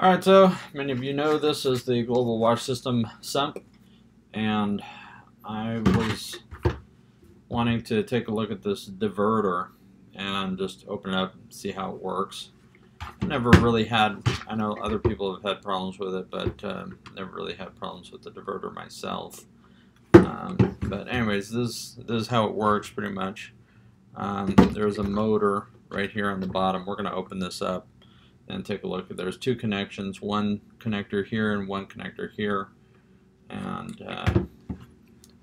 Alright, so many of you know this is the Global Wash System sump, and I was wanting to take a look at this diverter and just open it up and see how it works. I never really had, I know other people have had problems with it, but um, never really had problems with the diverter myself. Um, but anyways, this, this is how it works pretty much. Um, there's a motor right here on the bottom. We're going to open this up and take a look. At there's two connections, one connector here and one connector here. And uh,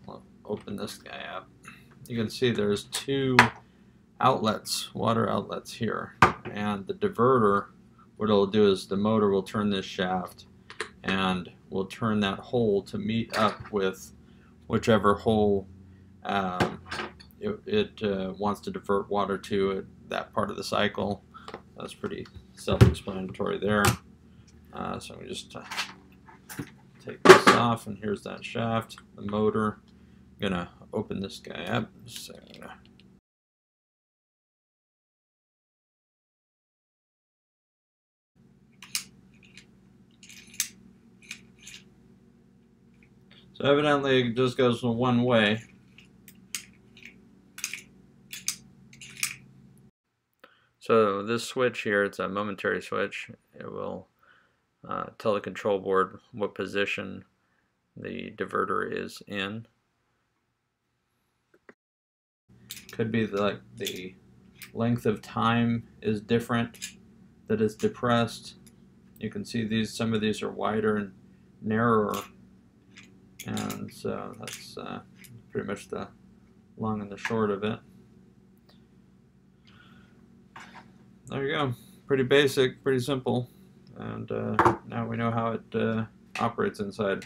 we'll open this guy up. You can see there's two outlets, water outlets here. And the diverter, what it'll do is the motor will turn this shaft and will turn that hole to meet up with whichever hole um, it, it uh, wants to divert water to at that part of the cycle. That's pretty self-explanatory there. Uh, so we just uh, take this off, and here's that shaft, the motor. I'm gonna open this guy up. So So evidently it just goes one way. So this switch here, it's a momentary switch. It will uh, tell the control board what position the diverter is in. Could be like the length of time is different that is depressed. You can see these, some of these are wider and narrower. And so that's uh, pretty much the long and the short of it. There you go. Pretty basic, pretty simple. And uh, now we know how it uh, operates inside.